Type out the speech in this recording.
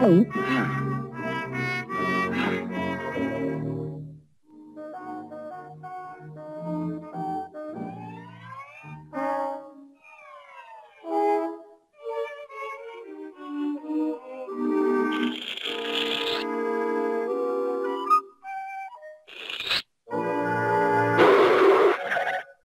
哦，